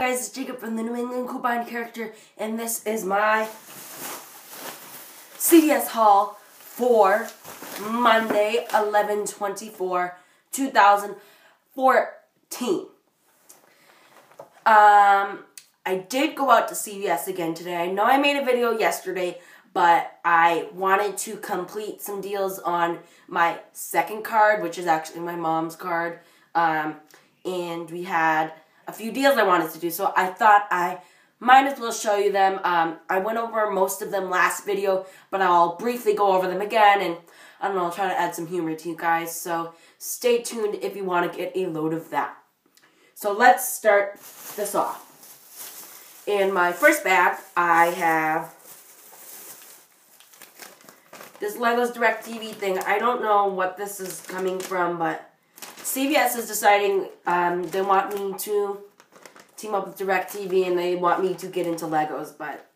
guys, it's Jacob from the New England Coupon Character, and this is my CVS haul for Monday, 11-24, 2014. Um, I did go out to CVS again today. I know I made a video yesterday, but I wanted to complete some deals on my second card, which is actually my mom's card. Um, and we had a few deals I wanted to do, so I thought I might as well show you them. Um, I went over most of them last video, but I'll briefly go over them again, and I don't know, I'll try to add some humor to you guys, so stay tuned if you want to get a load of that. So let's start this off. In my first bag, I have this Legos DirecTV thing. I don't know what this is coming from, but CVS is deciding um, they want me to team up with DirecTV and they want me to get into Legos, but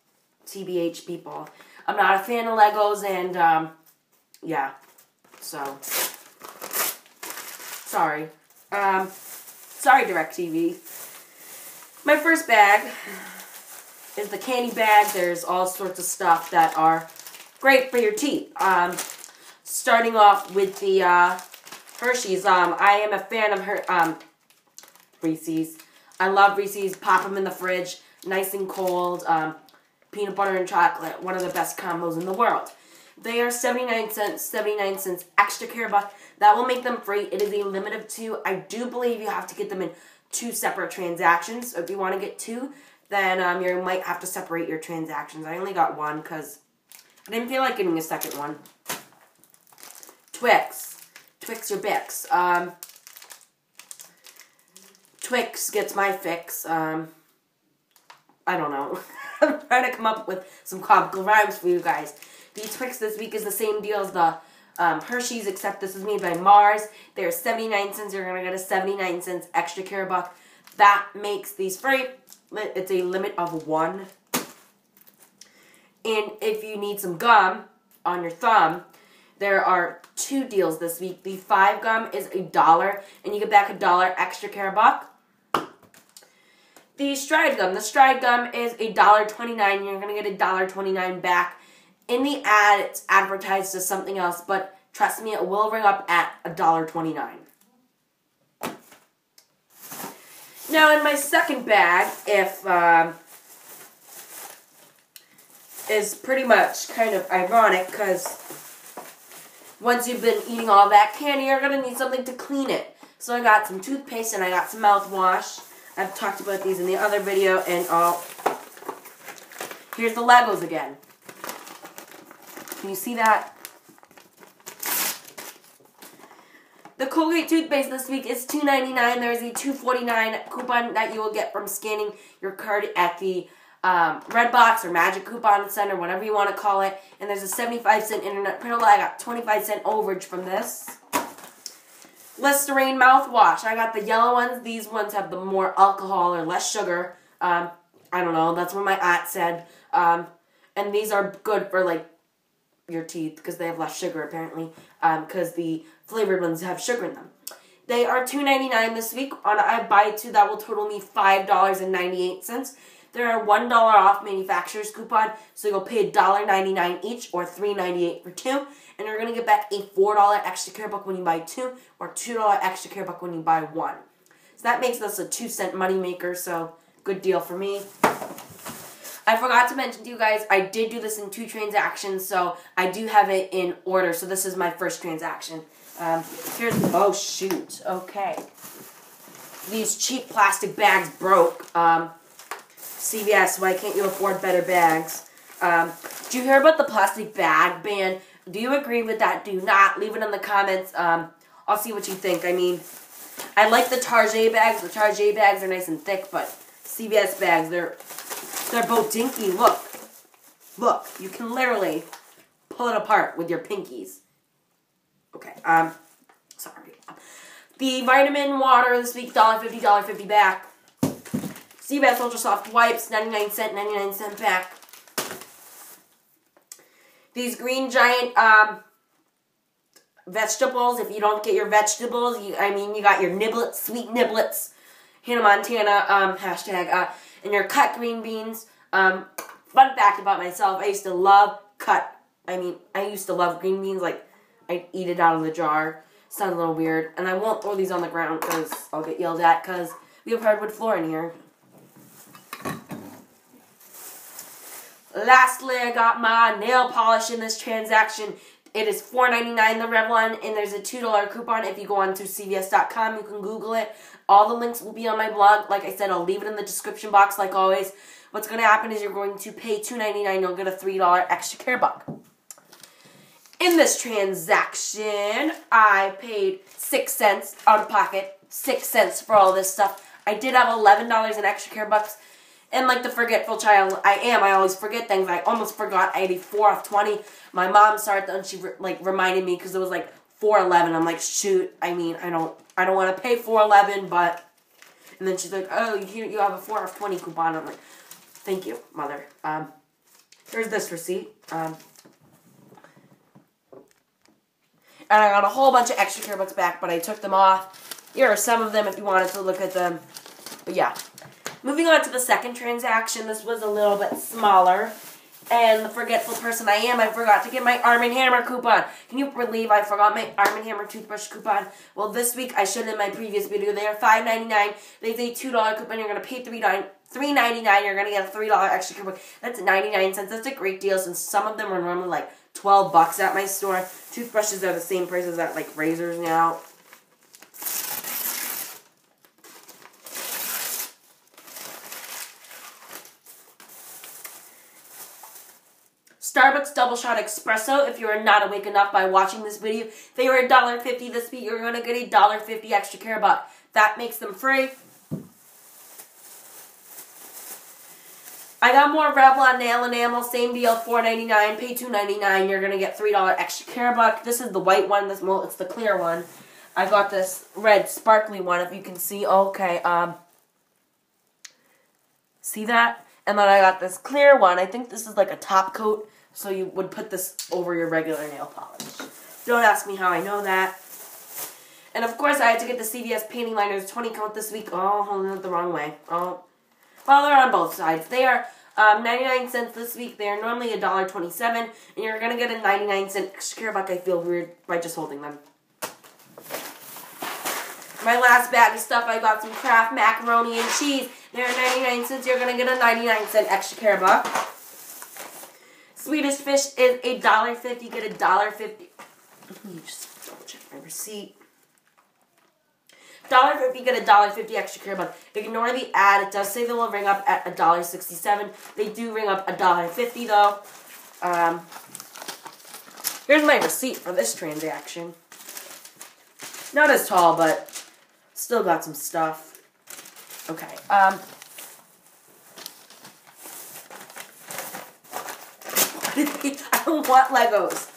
TBH people. I'm not a fan of Legos and um, yeah, so sorry. Um, sorry, DirecTV. My first bag is the candy bag. There's all sorts of stuff that are great for your teeth. Um, starting off with the uh, Hershey's. Um, I am a fan of her um, Reese's. I love Reese's. Pop them in the fridge, nice and cold. Um, peanut butter and chocolate, one of the best combos in the world. They are 79 cents, 79 cents extra care buck. That will make them free. It is a limit of two. I do believe you have to get them in two separate transactions. So if you want to get two, then um, you might have to separate your transactions. I only got one because I didn't feel like getting a second one. Twix. Twix or Bix. Um, Twix gets my fix. Um, I don't know. I'm trying to come up with some comical rhymes for you guys. The Twix this week is the same deal as the um, Hershey's, except this is made by Mars. They're 79 cents. You're going to get a 79 cents extra care buck. That makes these free. It's a limit of one. And if you need some gum on your thumb, there are two deals this week. The five gum is a dollar, and you get back a dollar extra care buck. The stride gum. The stride gum is a dollar twenty-nine. You're gonna get a dollar twenty-nine back. In the ad, it's advertised as something else, but trust me, it will ring up at a dollar twenty-nine. Now, in my second bag, if um, is pretty much kind of ironic because once you've been eating all that candy, you're going to need something to clean it. So I got some toothpaste and I got some mouthwash. I've talked about these in the other video and I'll... Here's the Legos again. Can you see that? The Colgate toothpaste this week is $2.99. There's a $2.49 coupon that you will get from scanning your card at the um, Redbox or Magic Coupon Center, whatever you want to call it. And there's a 75 cent internet print. I got 25 cent overage from this. Listerine mouthwash. I got the yellow ones. These ones have the more alcohol or less sugar. Um, I don't know. That's what my aunt said. Um, and these are good for like your teeth because they have less sugar apparently. Because um, the flavored ones have sugar in them. They are $2.99 this week. On I buy two, that will total me $5.98. They're a $1 off manufacturer's coupon, so you'll pay $1.99 each or $3.98 for two. And you're going to get back a $4 extra care book when you buy two or $2 extra care book when you buy one. So that makes this a 2 cent money maker, so good deal for me. I forgot to mention to you guys, I did do this in two transactions, so I do have it in order. So this is my first transaction. Um, here's, oh shoot, okay. These cheap plastic bags broke. Um, CVS, why can't you afford better bags? Um, do you hear about the plastic bag ban? Do you agree with that? Do not. Leave it in the comments. Um, I'll see what you think. I mean, I like the Target bags. The Target bags are nice and thick, but CVS bags, they're they're both dinky. Look. Look. You can literally pull it apart with your pinkies. Okay, um, sorry. The vitamin water this week, $1.50, $1.50 back. CVS Ultra Soft Wipes, 99 cent, 99 cent pack. These Green Giant um, vegetables, if you don't get your vegetables, you, I mean, you got your niblets, sweet niblets. Hannah Montana um, hashtag. Uh, and your cut green beans. Um, fun fact about myself: I used to love cut. I mean, I used to love green beans. Like, I'd eat it out of the jar. Sounds a little weird, and I won't throw these on the ground because I'll get yelled at because we have hardwood floor in here. Lastly, I got my nail polish in this transaction. It is $4.99 the Revlon, and there's a $2 coupon. If you go on to CVS.com, you can Google it. All the links will be on my blog. Like I said, I'll leave it in the description box like always. What's going to happen is you're going to pay $2.99. You'll get a $3 extra care buck. In this transaction, I paid 6 cents out of pocket. 6 cents for all this stuff. I did have $11 in extra care bucks and like the forgetful child I am, I always forget things. I almost forgot I had a 4 of 20. My mom started and she like reminded me because it was like 411. I'm like, shoot, I mean, I don't I don't want to pay 411, but and then she's like, oh, you you have a 4 of 20 coupon. I'm like, thank you, mother. Um, here's this receipt. Um, and I got a whole bunch of extra care bucks back, but I took them off. Here are some of them if you wanted to look at them. But yeah. Moving on to the second transaction, this was a little bit smaller. And the forgetful person I am, I forgot to get my Arm & Hammer coupon. Can you believe I forgot my Arm & Hammer toothbrush coupon? Well, this week, I showed in my previous video, they are $5.99. They say $2 coupon, you're going to pay $3.99. $3.99, you're going to get a $3 extra coupon. That's 99 cents. That's a great deal since some of them are normally like 12 bucks at my store. Toothbrushes are the same prices at like razors now. Starbucks Double Shot Espresso, if you are not awake enough by watching this video, they were $1.50 this week. You're going to get a $1.50 extra care buck. That makes them free. I got more Revlon nail enamel, same deal, $4.99, pay $2.99. You're going to get $3 extra care buck. This is the white one, this well, it's the clear one. I got this red sparkly one, if you can see. Okay, um, see that? And then I got this clear one. I think this is like a top coat. So you would put this over your regular nail polish. Don't ask me how I know that. And of course, I had to get the CVS panty liners 20 count this week. Oh, holding it the wrong way. Oh, well, they're on both sides. They are um, 99 cents this week. They are normally $1.27, and you're going to get a 99 cent extra care buck. I feel weird by just holding them. My last bag of stuff, I got some Kraft macaroni and cheese. They're 99 cents. You're going to get a 99 cent extra care buck. Swedish fish is a dollar fifty. Get a dollar fifty. Let me just double check my receipt. Dollar fifty, get a dollar fifty extra care buck. Ignore the ad. It does say they will ring up at a dollar sixty-seven. They do ring up a dollar fifty though. Um, here's my receipt for this transaction. Not as tall, but still got some stuff. Okay. Um, I don't want Legos.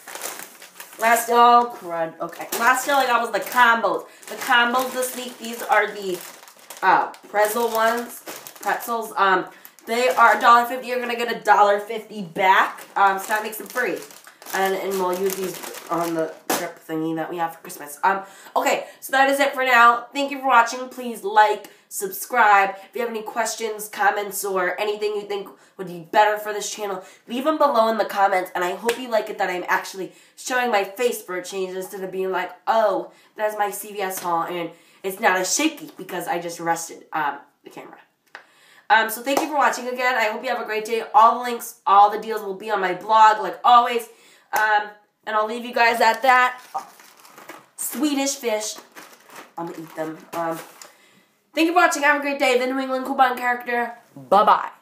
Last, oh crud, okay. Last deal I got was the combos. The combos this week, these are the uh, pretzel ones, pretzels. Um, they are $1.50. You're going to get a $1.50 back. Um, so that makes them free. And, and we'll use these on the drip thingy that we have for Christmas. Um, okay, so that is it for now. Thank you for watching. Please like, subscribe. If you have any questions, comments, or anything you think would be better for this channel, leave them below in the comments. And I hope you like it that I'm actually showing my face for a change instead of being like, oh, that's my CVS haul. And it's not as shaky because I just rested um, the camera. Um, so thank you for watching again. I hope you have a great day. All the links, all the deals will be on my blog, like always. Um, and I'll leave you guys at that. Swedish fish. I'm gonna eat them. Um, thank you for watching. Have a great day. The New England Coupon character. Bye-bye.